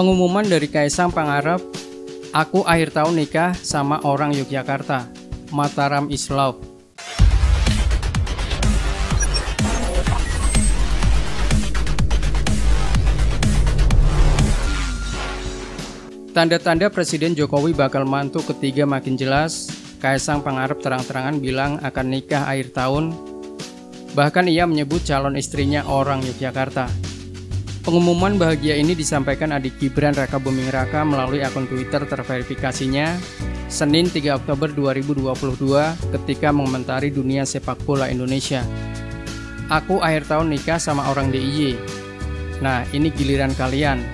Pengumuman dari Kaisang Pangarep, aku akhir tahun nikah sama orang Yogyakarta, Mataram is. Tanda-tanda Presiden Jokowi bakal mantu ketiga makin jelas. Kaisang Pangarep terang-terangan bilang akan nikah akhir tahun. Bahkan ia menyebut calon istrinya orang Yogyakarta. Pengumuman bahagia ini disampaikan adik Gibran Raka Buming Raka melalui akun Twitter terverifikasinya Senin 3 Oktober 2022 ketika mengomentari dunia sepak bola Indonesia. Aku akhir tahun nikah sama orang DIY. Nah, ini giliran kalian.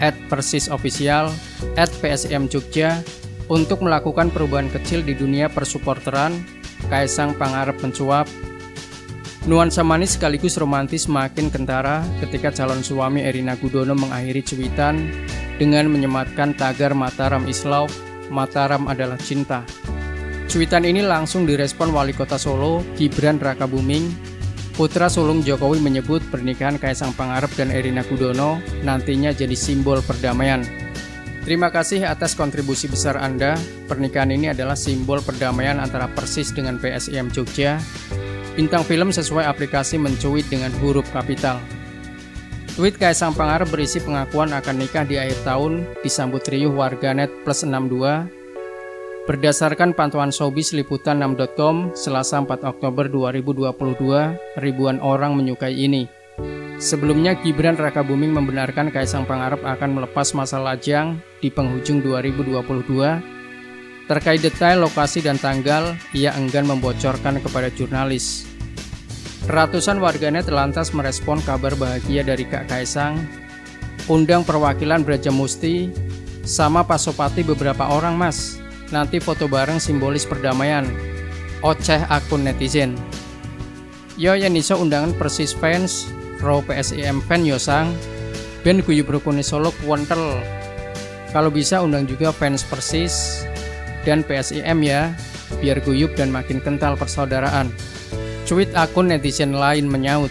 At Persis Official, at PSM Jogja, untuk melakukan perubahan kecil di dunia persupporteran, Kaisang Pangarep mencuap, Nuansa manis sekaligus romantis makin kentara ketika calon suami Erina Gudono mengakhiri cuitan dengan menyematkan tagar Mataram Islau, Mataram adalah cinta. Cuitan ini langsung direspon Wali Kota Solo, Gibran Raka Buming. Putra sulung Jokowi menyebut pernikahan Kaisang Pangarep dan Erina Gudono nantinya jadi simbol perdamaian. Terima kasih atas kontribusi besar Anda. Pernikahan ini adalah simbol perdamaian antara Persis dengan PSIM Jogja Bintang film sesuai aplikasi mencuit dengan huruf kapital. Tweet Kaisang Pangarep berisi pengakuan akan nikah di akhir tahun disambut riuh warganet plus 62. Berdasarkan pantauan Showbiz Liputan 6.com Selasa 4 Oktober 2022, ribuan orang menyukai ini. Sebelumnya Gibran Raka Buming membenarkan Kaisang Pangarep akan melepas masa lajang di penghujung 2022 Terkait detail lokasi dan tanggal, ia enggan membocorkan kepada jurnalis. Ratusan warganet lantas merespon kabar bahagia dari Kak Kaisang, undang perwakilan Braja Musti, sama Pasopati beberapa orang mas, nanti foto bareng simbolis perdamaian, oceh akun netizen. Yo yang iso undangan Persis fans, Pro PSIM fan Yosang, Ben Guyub Rukuni Solo Kuantel. Kalau bisa undang juga fans Persis, dan PSIM ya, biar guyup dan makin kental persaudaraan. Cuit akun netizen lain menyaut.